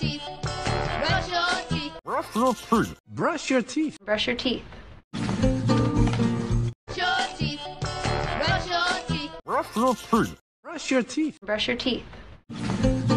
teeth. Brush your teeth. Brush your teeth. Brush your teeth. Brush your teeth. Brush your teeth. Brush your teeth. Brush your teeth.